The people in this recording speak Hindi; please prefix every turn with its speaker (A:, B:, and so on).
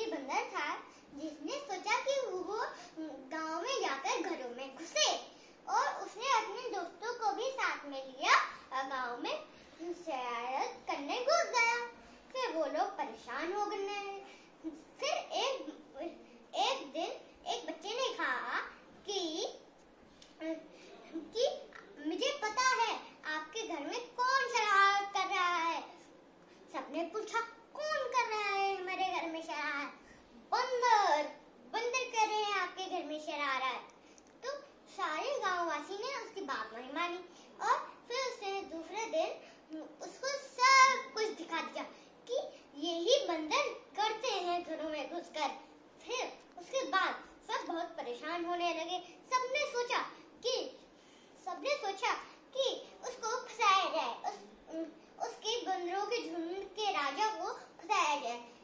A: साहसी बंदर था, जिसने सोचा कि वो गाँव में जाकर घरों में घुसे और उसने अपने दोस्तों को भी साथ में लिया और गाँव में शरारत करने घुस गया। यहोवासी ने उसकी बात नहीं मानी और फिर उसने दूसरे दिन उसको सब कुछ दिखा दिया कि यही बंधन करते हैं घरों में घुसकर। फिर उसके बाद सब बहुत परेशान होने लगे। सबने सोचा कि सबने सोचा कि उसको फंसाया जाए। उस, उसके बंदरों के झुंड के राजा को फंसाया जाए।